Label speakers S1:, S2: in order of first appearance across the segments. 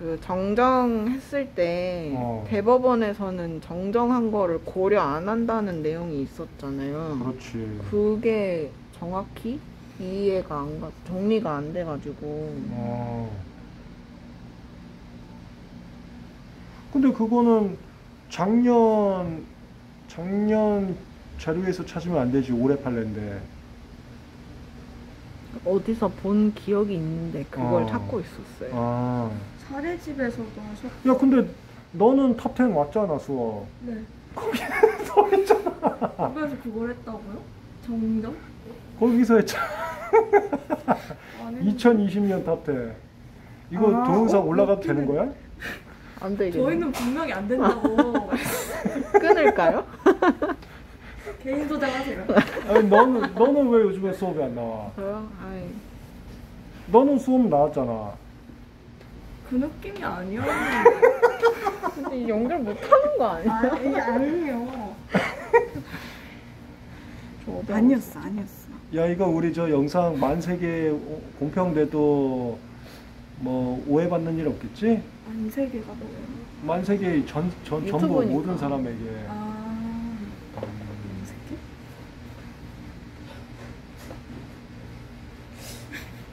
S1: 그 정정했을 때
S2: 어.
S1: 대법원에서는 정정한 거를 고려 안 한다는 내용이 있었잖아요.
S2: 그렇지.
S1: 그게 정확히 이해가 안 가, 정리가 안 돼가지고.
S2: 어. 근데 그거는 작년 작년 자료에서 찾으면 안 되지 올해 판례인데.
S1: 어디서 본 기억이 있는데 그걸
S2: 어.
S1: 찾고 있었어요.
S2: 아.
S3: 사례집에서도 하셨.
S2: 야 근데 너는 탑10 왔잖아 수업.
S3: 네.
S2: 서 했잖아.
S3: 거기서 그걸 했다고요? 정정?
S2: 거기서 했잖아.
S3: 아니.
S2: 2020년 탑10. 이거
S3: 아,
S2: 동영상
S3: 어,
S2: 올라가도 되는 거야?
S1: 안 되겠네.
S3: 저희는 분명히 안 된다고.
S1: 끊을까요?
S3: 개인 소장하세요.
S2: 아니 너는 너는 왜 요즘에 수업이 안 나와?
S1: 저요? 아이,
S2: 너는 수업 나왔잖아.
S3: 그 느낌이 아니야.
S1: 근데 연결 못하는 거 아니야?
S3: 아니 아니에요.
S1: 어디
S3: 아니었어 아니었어.
S2: 야 이거 우리 저 영상 만 세계 공평돼도 뭐 오해받는 일 없겠지?
S3: 안세 개가 뭐예요?
S2: 만 세계 전, 전 전부
S1: 유튜브니까.
S2: 모든 사람에게
S3: 아. 개?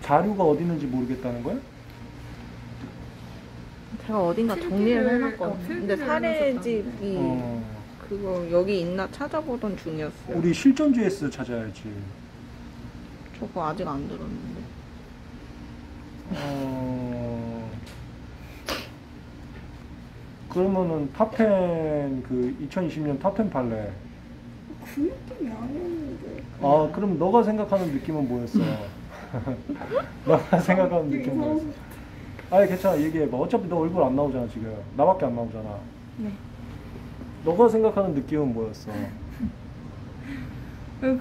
S2: 자료가 어디 있는지 모르겠다는 거야?
S1: 제가 어딘가 정리를
S3: 어,
S1: 해놨거든요. 근데
S3: 필기를
S1: 사례집이
S2: 어,
S1: 그거 여기 있나 찾아보던 중이었어요.
S2: 우리 실전 GS 찾아야지.
S1: 저거 아직 안 들었는데.
S2: 어, 그러면은 탑10 그 2020년 탑10 판례.
S3: 그 느낌이 아니었는데.
S2: 아 그럼 너가 생각하는 느낌은 뭐였어? 너가 생각하는 느낌 뭐였어? 아니 괜찮아 얘기해봐 어차피 너 얼굴 안 나오잖아 지금 나밖에 안 나오잖아
S3: 네.
S2: 너가 생각하는 느낌은 뭐였어?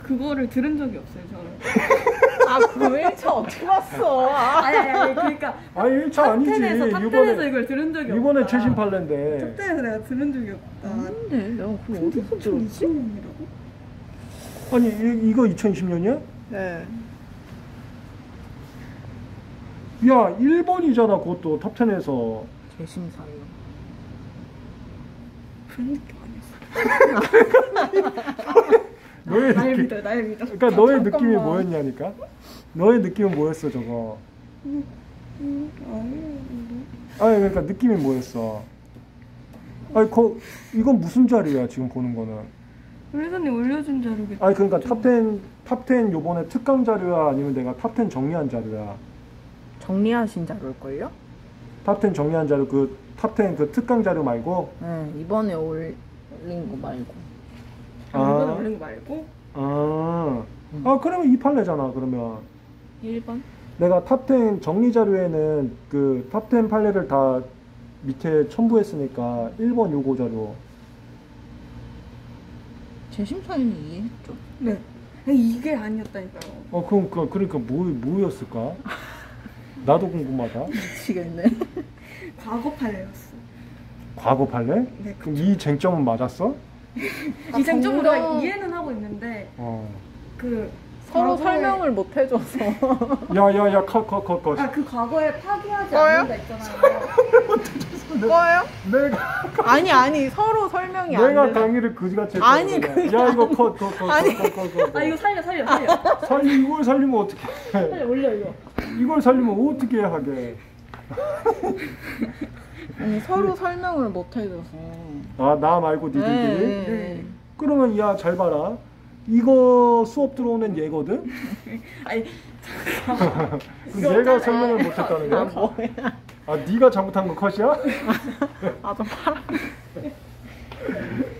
S3: 그거를 들은 적이 없어요 저는.
S1: 아, 그 1차 어떻게 봤어? 아.
S3: 아니 아니 아니 그러니까
S2: 아니 1차 아니지
S3: 탑텐에서 탑텐에서
S2: 이번에
S3: 이걸 들은 적이 없다.
S2: 이번에 최신 판례인데
S3: 탑텐에서 내가 들은 적이 없다.
S1: 아닌데, 내가 그걸 어디서 들었지?
S3: 2020년이라고?
S2: 아니 이, 이거 2020년이야?
S1: 네.
S2: 야 1번이잖아 그것도 탑10에서
S1: 재심사요.
S3: 그런 느낌 아니었어.
S2: 너의
S3: 날 믿어 날 믿어.
S2: 그러니까 너의
S3: 잠깐만.
S2: 느낌이 뭐였냐니까 너의 느낌은 뭐였어 저거
S3: 음, 아니
S2: 아니 그러니까 느낌이 뭐였어 아니 거, 이건 무슨 자료야 지금 보는 거는
S3: 회사님 올려준 자료겠지.
S2: 아니 그러니까 탑10 탑10 요번에 특강 자료야 아니면 내가 탑10 정리한 자료야
S1: 정리하신 자료일걸요?
S2: 탑10 정리한 자료 그 탑10 그 특강 자료 말고
S1: 네, 이번에 올린 거 말고.
S3: 아, 이번에 올린 거 말고
S2: 아, 아 그러면 이 판례잖아 그러면
S1: 1번?
S2: 내가 탑10 정리 자료에는 그 탑10 판례를 다 밑에 첨부했으니까 1번 요거 자료
S1: 재심사위는 이해했죠?
S3: 네. 이게 아니었다니까요.
S2: 어 그럼 그 그러니까 뭐 뭐였을까 나도 궁금하다
S1: 미치겠네.
S3: 과거 판례였어.
S2: 과거 판례
S3: 네.
S2: 그럼 이 쟁점은 맞았어
S1: 아,
S3: 이 내가 이해는 하고 있는데
S2: 어
S3: 그
S1: 서로
S3: 과거에-
S1: 설명을 못 해줘서.
S2: 야야야 컷 컷 컷 컷
S3: 아그 과거에 파기하지
S1: 뭐요?
S3: 않는다 있잖아요.
S1: 뭐예요?
S2: 내가
S1: 아니, 아니, 서로 설명이 안
S2: 내가
S1: 돼.
S2: 강의를 그지같이
S1: 아니,
S2: 했잖아.
S1: 그게
S2: 야 이거 컷 컷컷
S1: 아니.
S2: 컷컷 컷
S3: 아 이거 살려 살려 살려
S2: 살리 이걸 살리면 어떻게 해
S3: 살려 올려 이거.
S2: 이걸 살리면 어떻게 하게
S1: 아니, 서로 설명을 못 해줘서.
S2: 아 나 말고 니들끼리
S1: 네.
S3: 네.
S2: 그러면 야 잘 봐라 이거 수업 들어오는 얘거든
S3: 아니
S2: 그럼 얘가 설명을 못 했다는
S1: 아,
S2: 거야
S1: 뭐야.
S2: 아 네가 잘못한 거 컷이야
S1: 아, 좀 팔아.